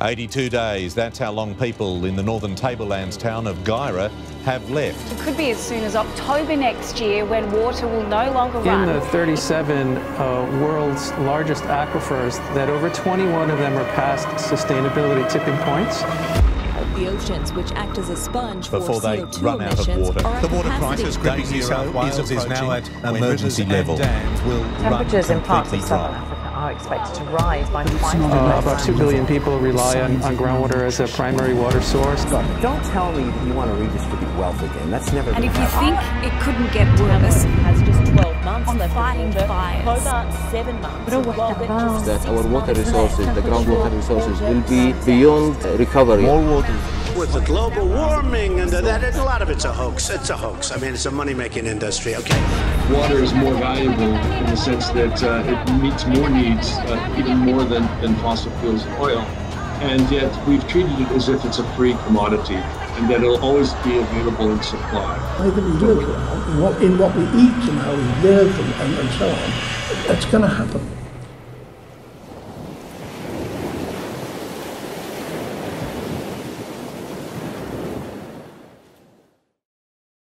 82 days, that's how long people in the northern tablelands town of Guyra have left. It could be as soon as October next year when water will no longer run. In the 37 uh, world's largest aquifers, that over 21 of them are past sustainability tipping points. The oceans, which act as a sponge Before for they CO2 run out of emissions, water. The water crisis gripping New South Wales is, now at emergency level. Temperatures in parts of southern Africa are expected to rise by twice the Uh, about 2 billion people rely on, on groundwater as a primary water source. Don't tell me that you want to redistribute wealth again. That's never And if you happen. think it couldn't get worse, has just 12 months On left fighting of fires. Hobart, 7 months. and Walgett, just that our water resources, the groundwater resources, will be beyond recovery. More water. With the global warming and the, that, a lot of it's a hoax. It's a hoax. I mean, it's a money-making industry. Okay. water is more valuable in the sense that uh, it meets more needs, uh, even more than, than fossil fuels and oil. And yet we've treated it as if it's a free commodity and that it'll always be available in supply. Either we look at in what, in what we eat and how we live and, and, and so on, that's going to happen.